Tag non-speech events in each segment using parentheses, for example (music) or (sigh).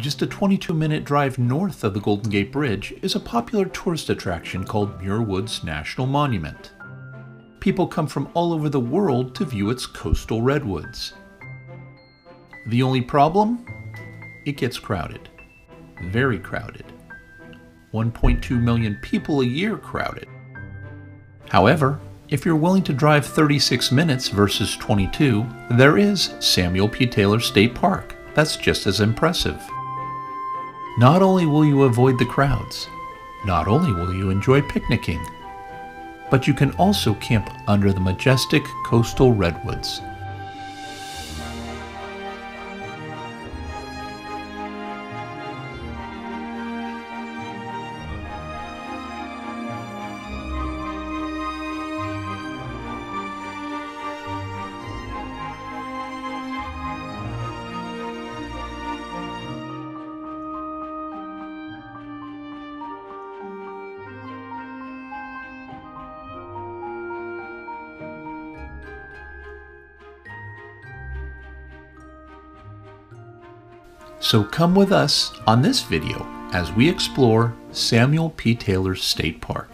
Just a 22 minute drive north of the Golden Gate Bridge is a popular tourist attraction called Muir Woods National Monument. People come from all over the world to view its coastal redwoods. The only problem? It gets crowded. Very crowded. 1.2 million people a year crowded. However, if you're willing to drive 36 minutes versus 22, there is Samuel P. Taylor State Park. That's just as impressive. Not only will you avoid the crowds, not only will you enjoy picnicking, but you can also camp under the majestic coastal redwoods. So come with us on this video as we explore Samuel P. Taylor State Park.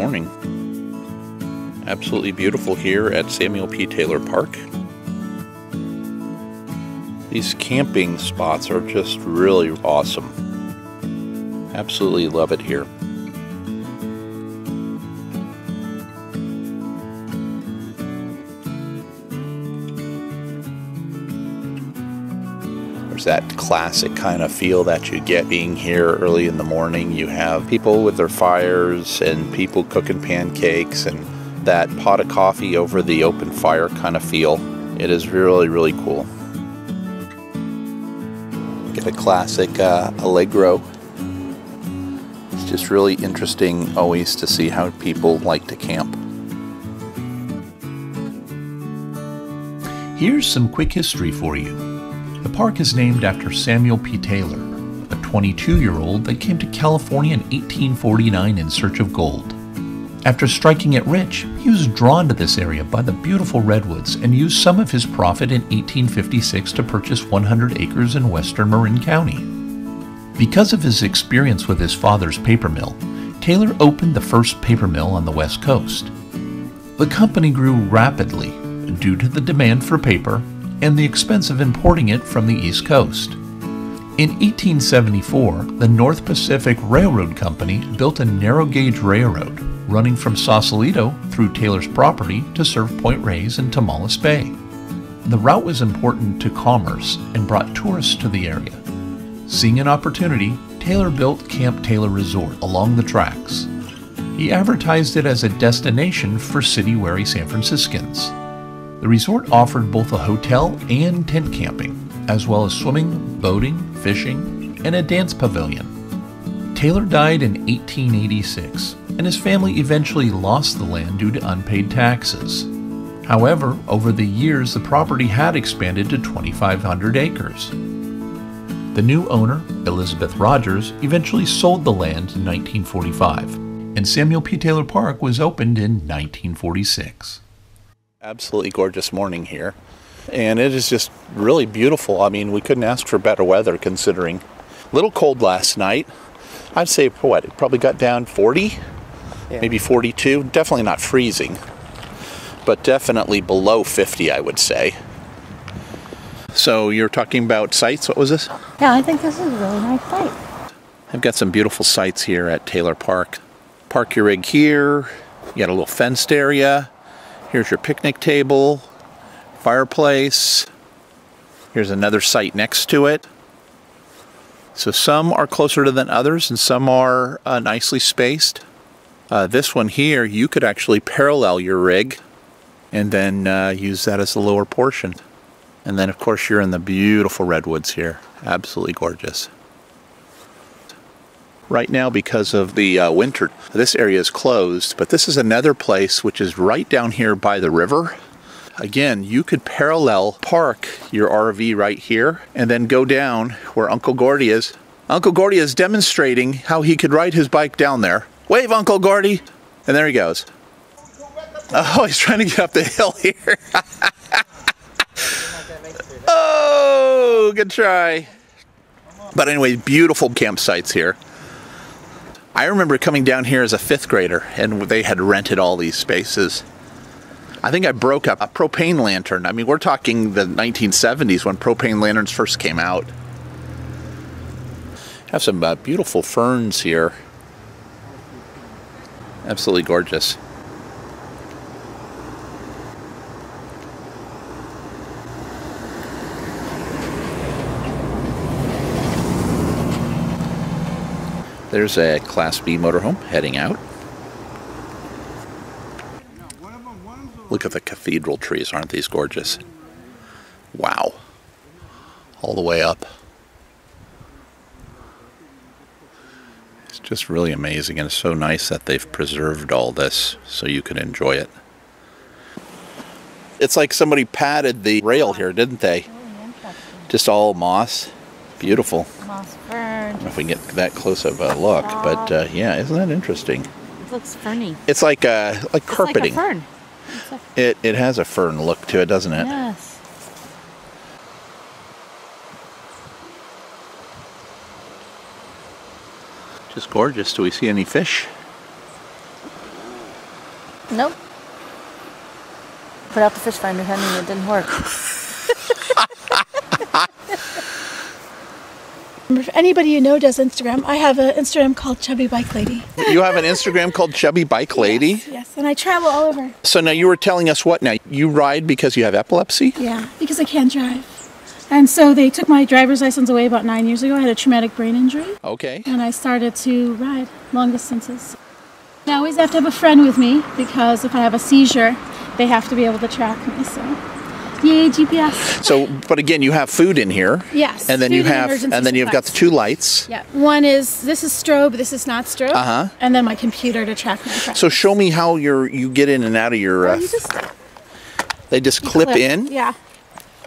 Morning. Absolutely beautiful here at Samuel P. Taylor Park. These camping spots are just really awesome. Absolutely love it here. There's that classic kind of feel that you get being here early in the morning. You have people with their fires and people cooking pancakes and that pot of coffee over the open fire kind of feel. It is really, really cool. Get a classic uh, Allegro. It's just really interesting always to see how people like to camp. Here's some quick history for you. The park is named after Samuel P. Taylor, a 22 year old that came to California in 1849 in search of gold. After striking it rich, he was drawn to this area by the beautiful redwoods and used some of his profit in 1856 to purchase 100 acres in western Marin County. Because of his experience with his father's paper mill, Taylor opened the first paper mill on the West Coast. The company grew rapidly due to the demand for paper and the expense of importing it from the East Coast. In 1874, the North Pacific Railroad Company built a narrow gauge railroad running from Sausalito through Taylor's property to serve Point Reyes and Tomales Bay. The route was important to commerce and brought tourists to the area. Seeing an opportunity, Taylor built Camp Taylor Resort along the tracks. He advertised it as a destination for city-weary San Franciscans. The resort offered both a hotel and tent camping, as well as swimming, boating, fishing, and a dance pavilion. Taylor died in 1886, and his family eventually lost the land due to unpaid taxes. However, over the years, the property had expanded to 2,500 acres. The new owner, Elizabeth Rogers, eventually sold the land in 1945, and Samuel P. Taylor Park was opened in 1946. Absolutely gorgeous morning here. And it is just really beautiful. I mean, we couldn't ask for better weather considering. A little cold last night. I'd say, what, it probably got down 40, yeah. maybe 42. Definitely not freezing, but definitely below 50, I would say. So you're talking about sites. What was this? Yeah, I think this is a really nice site. I've got some beautiful sites here at Taylor Park. Park your rig here. You got a little fenced area. Here's your picnic table, fireplace. Here's another site next to it. So some are closer to than others and some are uh, nicely spaced. Uh, this one here, you could actually parallel your rig and then uh, use that as the lower portion. And then of course you're in the beautiful redwoods here. Absolutely gorgeous. Right now because of the uh, winter. This area is closed, but this is another place which is right down here by the river. Again, you could parallel park your RV right here and then go down where Uncle Gordy is. Uncle Gordy is demonstrating how he could ride his bike down there. Wave, Uncle Gordy! And there he goes. Oh, (laughs) he's trying to get up the hill here. (laughs) oh, good try. But anyway, beautiful campsites here. I remember coming down here as a fifth grader and they had rented all these spaces. I think I broke up a propane lantern. I mean, we're talking the 1970s when propane lanterns first came out. Have some uh, beautiful ferns here. Absolutely gorgeous. There's a Class B motorhome heading out. Look at the cathedral trees, aren't these gorgeous? Wow. All the way up. It's just really amazing, and it's so nice that they've preserved all this so you can enjoy it. It's like somebody padded the rail here, didn't they? Just all moss. Beautiful. Moss if we get that close of a look, but uh, yeah, isn't that interesting? It looks ferny. It's like uh, like carpeting. Like fern. It it has a fern look to it, doesn't it? Yes. Just gorgeous. Do we see any fish? Nope. Put out the fish finder, honey, it didn't work. (laughs) (laughs) If anybody you know does Instagram, I have an Instagram called Chubby Bike Lady. You have an Instagram called Chubby Bike Lady. Yes, yes, and I travel all over. So now you were telling us what now? You ride because you have epilepsy? Yeah, because I can't drive. And so they took my driver's license away about nine years ago. I had a traumatic brain injury, Okay. and I started to ride long distances. I always have to have a friend with me because if I have a seizure, they have to be able to track me. So, yay GPS. So, but again, you have food in here. Yes, And then you have, emergency and then you've got the two lights. Yeah, one is this is strobe, this is not strobe. Uh-huh. And then my computer to track my progress. So show me how you're you get in and out of your. Uh, you just they just clip, in. Yeah.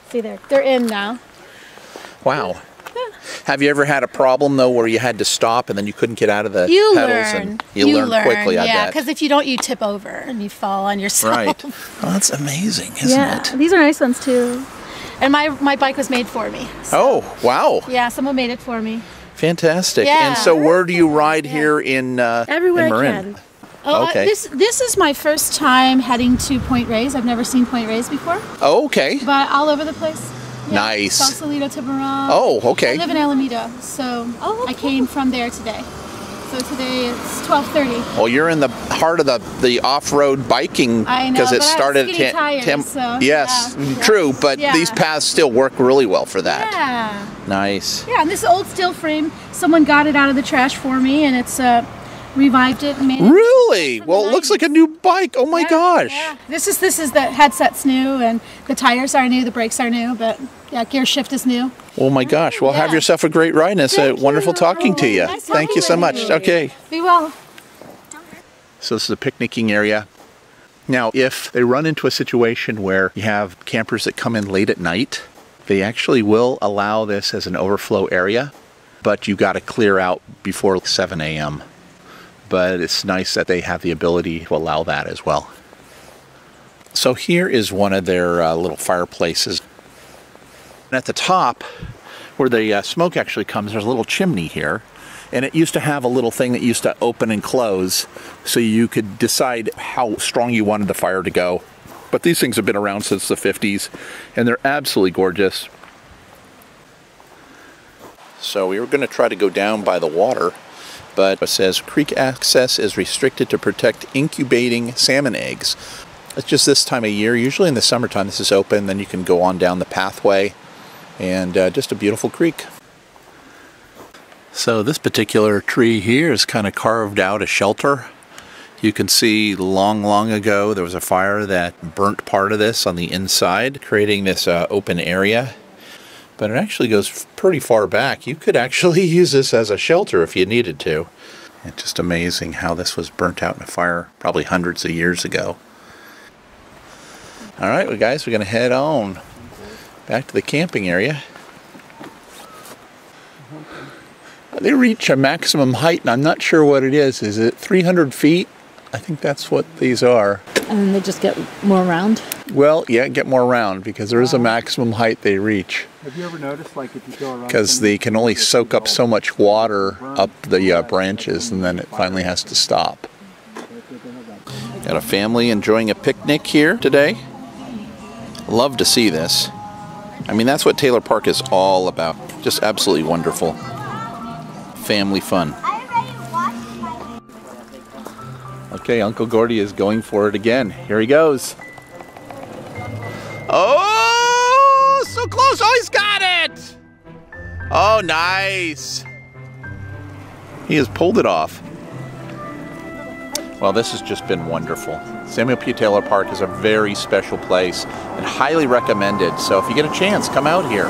See there, they're in now. Wow. Have you ever had a problem though where you had to stop and then you couldn't get out of the You pedals learn. and you, learn, quickly? I yeah, because if you don't, you tip over and you fall on yourself. Right. Well, that's amazing, isn't yeah, it? these are nice ones too. And my my bike was made for me. Oh, wow. Yeah, someone made it for me. Fantastic. Yeah. And so where do you ride here in uh Everywhere in I Marin? can. Oh, uh, Okay. this this is my first time heading to Point Reyes. I've never seen Point Reyes before, Oh, okay. but all over the place. Yeah, Nice. Sausalito, Tiburon. Oh, okay. I live in Alameda, so Oh, I came from there today. So today it's 12:30. Well, you're in the heart of the, the off-road biking I know, because it but I have started skinny at tires, Tim- so, Yes, yeah, yeah. true, but Yeah. these paths still work really well for that. Yeah. Nice. Yeah, and this old steel frame, someone got it out of the trash for me, and it's uh, revived it and made it. Really? Well, it looks like a new bike. Oh my Yeah, gosh. yeah. This is this is the headset's new, and the tires are new, the brakes are new, but yeah, gear shift is new. Oh my gosh. Well, have yourself a great ride and it's Thank wonderful you. talking to you. Nice Thank you so much. you. Okay. Be well. So this is a picnicking area. Now, if they run into a situation where you have campers that come in late at night, they actually will allow this as an overflow area, but you got to clear out before 7 a.m. But it's nice that they have the ability to allow that as well. So here is one of their uh, little fireplaces. And at the top, where the uh, smoke actually comes, there's a little chimney here. And it used to have a little thing that used to open and close so you could decide how strong you wanted the fire to go. But these things have been around since the 50s and they're absolutely gorgeous. So we were going to try to go down by the water, but it says creek access is restricted to protect incubating salmon eggs. It's just this time of year. Usually in the summertime this is open, then you can go on down the pathway and uh, just a beautiful creek. So this particular tree here is kind of carved out a shelter. You can see long, long ago there was a fire that burnt part of this on the inside, creating this uh, open area. but it actually goes pretty far back. You could actually (laughs) use this as a shelter if you needed to. It's just amazing how this was burnt out in a fire probably hundreds of years ago. All right, well, guys, we're going to head on back to the camping area. They reach a maximum height, and I'm not sure what it is. Is it 300 feet? I think that's what these are. And then they just get more round. Well, yeah, get more round because there is a maximum height they reach. Have you ever noticed, like, if you go around? Because they can only soak up so much water up the uh, branches, and then it finally has to stop. Got a family enjoying a picnic here today. Love to see this. I mean, that's what Taylor Park is all about. Just absolutely wonderful. Family fun. Okay, Uncle Gordy is going for it again. Here he goes. Oh, so close. Oh, he's got it. Oh, nice. He has pulled it off. Well, this has just been wonderful. Samuel P. Taylor Park is a very special place and highly recommended. So if you get a chance, come out here.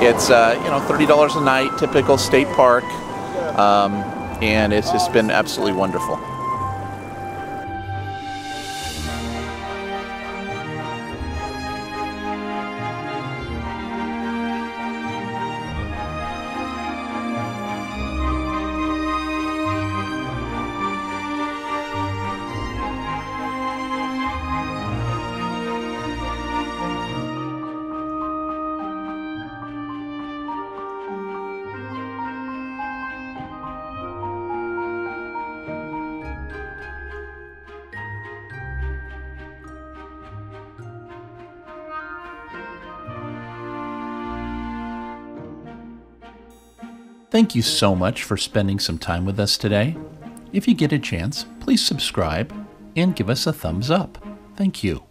It's uh, you know thirty dollars a night, typical state park, um, and it's just been absolutely wonderful. Thank you so much for spending some time with us today. If you get a chance, please subscribe and give us a thumbs up. Thank you.